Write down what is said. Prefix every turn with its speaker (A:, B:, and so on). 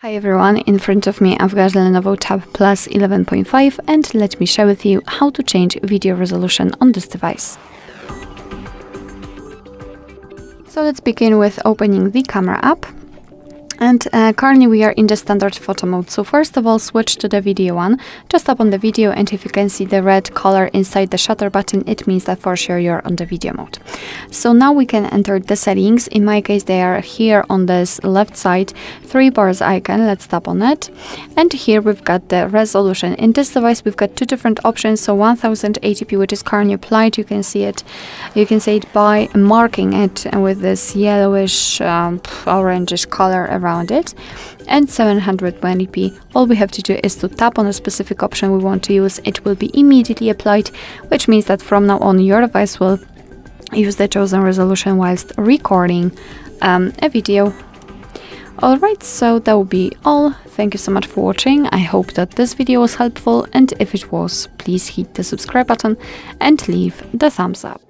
A: Hi everyone, in front of me I've got Lenovo Tab Plus 11.5 and let me share with you how to change video resolution on this device. So let's begin with opening the camera app. And uh, currently we are in the standard photo mode. So first of all, switch to the video one. Just tap on the video and if you can see the red color inside the shutter button, it means that for sure you're on the video mode. So now we can enter the settings. In my case, they are here on this left side, three bars icon. Let's tap on it. And here we've got the resolution. In this device, we've got two different options. So 1080p, which is currently applied. You can see it. You can see it by marking it with this yellowish, um, orangish color around around it and 720p. All we have to do is to tap on a specific option we want to use. It will be immediately applied, which means that from now on your device will use the chosen resolution whilst recording um, a video. Alright, so that will be all. Thank you so much for watching. I hope that this video was helpful and if it was, please hit the subscribe button and leave the thumbs up.